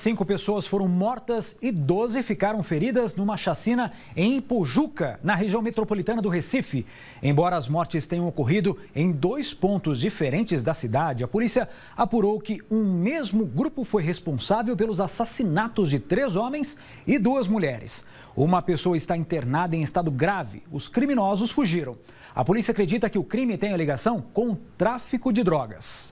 Cinco pessoas foram mortas e 12 ficaram feridas numa chacina em Ipojuca, na região metropolitana do Recife. Embora as mortes tenham ocorrido em dois pontos diferentes da cidade, a polícia apurou que um mesmo grupo foi responsável pelos assassinatos de três homens e duas mulheres. Uma pessoa está internada em estado grave. Os criminosos fugiram. A polícia acredita que o crime tem ligação com o tráfico de drogas.